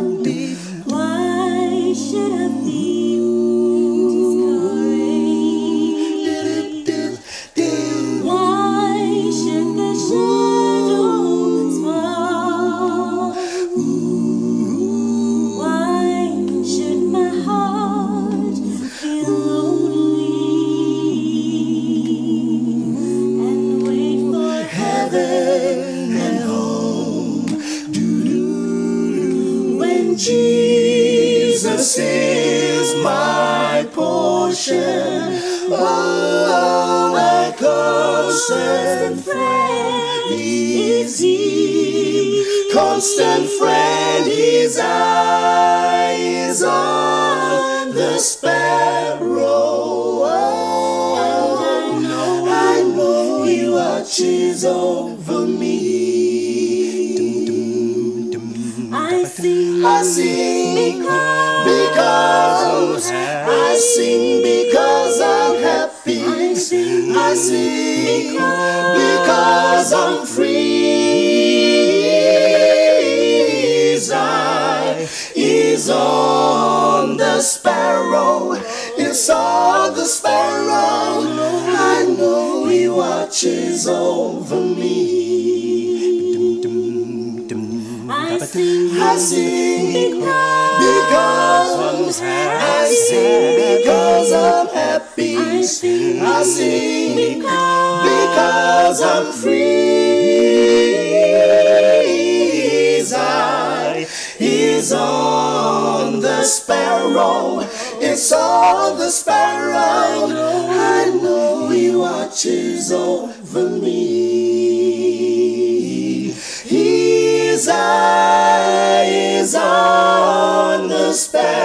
天地。Jesus is my portion, oh, a constant friend is He. Constant friend, His eyes on the sparrow. Oh, I know He watches over me. I sing because I sing because I'm happy. I sing I sing because I'm free. His eye is on the sparrow. It's on the sparrow. I know he watches over me. I sing, I sing because I sing because I'm happy. I sing I sing because I'm free. His eye is on the sparrow. It's on the sparrow. I know he watches over me. On the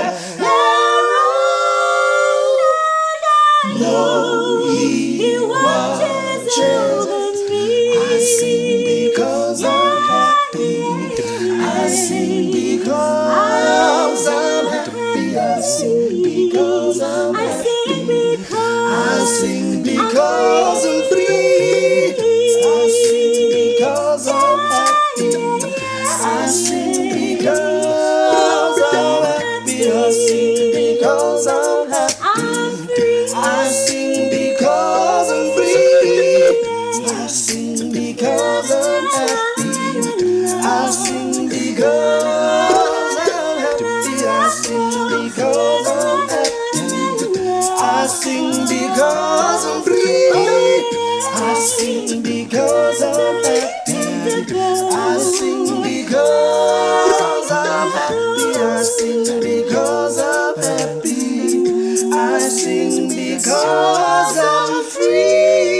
because I'm happy. I sing because I'm happy. I sing because I'm free. I sing because I'm happy. I sing because I'm. I sing because I'm happy. I sing because I'm free.